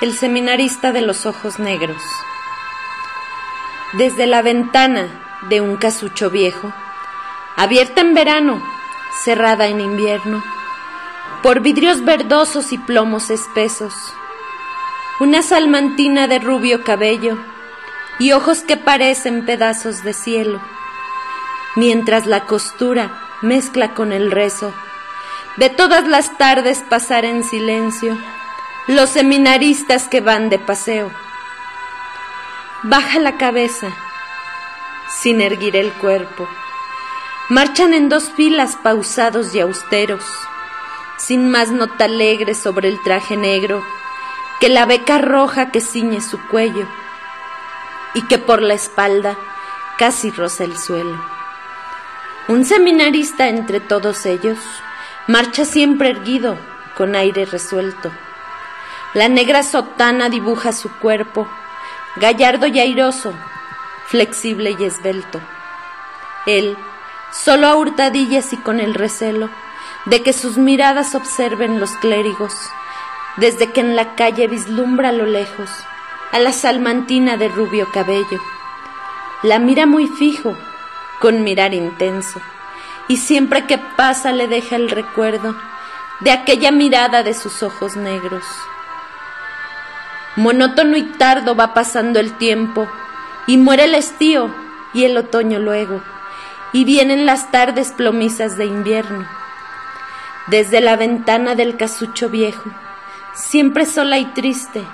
el seminarista de los ojos negros. Desde la ventana de un casucho viejo, abierta en verano, cerrada en invierno, por vidrios verdosos y plomos espesos, una salmantina de rubio cabello y ojos que parecen pedazos de cielo, mientras la costura mezcla con el rezo, de todas las tardes pasar en silencio los seminaristas que van de paseo. Baja la cabeza, sin erguir el cuerpo. Marchan en dos filas pausados y austeros, sin más nota alegre sobre el traje negro que la beca roja que ciñe su cuello y que por la espalda casi roza el suelo. Un seminarista entre todos ellos marcha siempre erguido, con aire resuelto la negra sotana dibuja su cuerpo, gallardo y airoso, flexible y esbelto. Él, solo a hurtadillas y con el recelo de que sus miradas observen los clérigos, desde que en la calle vislumbra a lo lejos a la salmantina de rubio cabello. La mira muy fijo, con mirar intenso, y siempre que pasa le deja el recuerdo de aquella mirada de sus ojos negros. Monótono y tardo va pasando el tiempo, y muere el estío y el otoño luego, y vienen las tardes plomizas de invierno. Desde la ventana del casucho viejo, siempre sola y triste,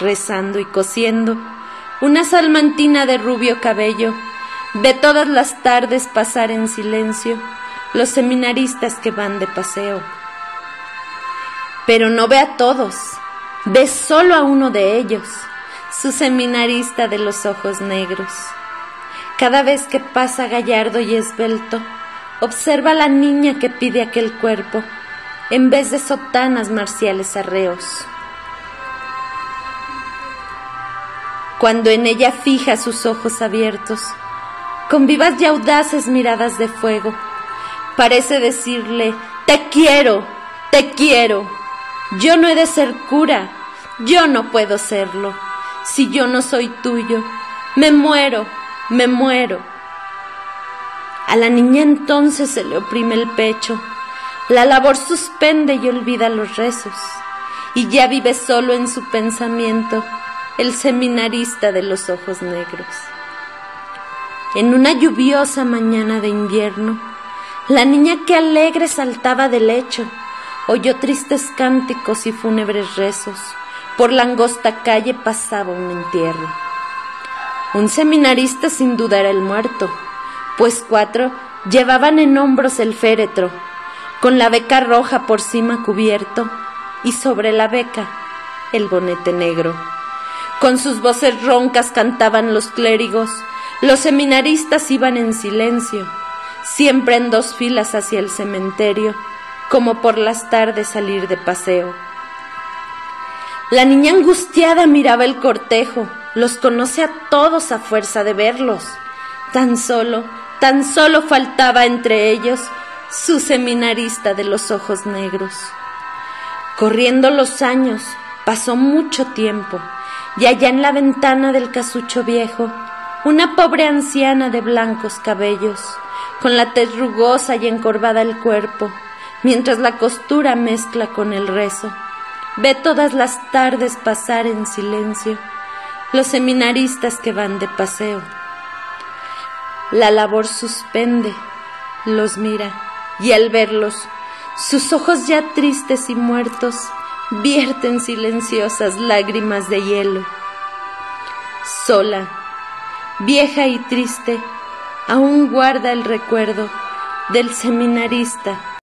rezando y cosiendo, una salmantina de rubio cabello ve todas las tardes pasar en silencio los seminaristas que van de paseo. Pero no ve a todos, Ve solo a uno de ellos, su seminarista de los ojos negros. Cada vez que pasa gallardo y esbelto, observa a la niña que pide aquel cuerpo, en vez de sotanas marciales arreos. Cuando en ella fija sus ojos abiertos, con vivas y audaces miradas de fuego, parece decirle, te quiero, te quiero. Yo no he de ser cura, yo no puedo serlo. Si yo no soy tuyo, me muero, me muero. A la niña entonces se le oprime el pecho, la labor suspende y olvida los rezos, y ya vive solo en su pensamiento el seminarista de los ojos negros. En una lluviosa mañana de invierno, la niña que alegre saltaba del lecho, oyó tristes cánticos y fúnebres rezos. Por la angosta calle pasaba un entierro. Un seminarista sin duda era el muerto, pues cuatro llevaban en hombros el féretro, con la beca roja por cima cubierto y sobre la beca el bonete negro. Con sus voces roncas cantaban los clérigos, los seminaristas iban en silencio, siempre en dos filas hacia el cementerio, como por las tardes salir de paseo. La niña angustiada miraba el cortejo, los conoce a todos a fuerza de verlos. Tan solo, tan solo faltaba entre ellos su seminarista de los ojos negros. Corriendo los años, pasó mucho tiempo, y allá en la ventana del casucho viejo, una pobre anciana de blancos cabellos, con la tez rugosa y encorvada el cuerpo, mientras la costura mezcla con el rezo. Ve todas las tardes pasar en silencio los seminaristas que van de paseo. La labor suspende, los mira y al verlos, sus ojos ya tristes y muertos vierten silenciosas lágrimas de hielo. Sola, vieja y triste, aún guarda el recuerdo del seminarista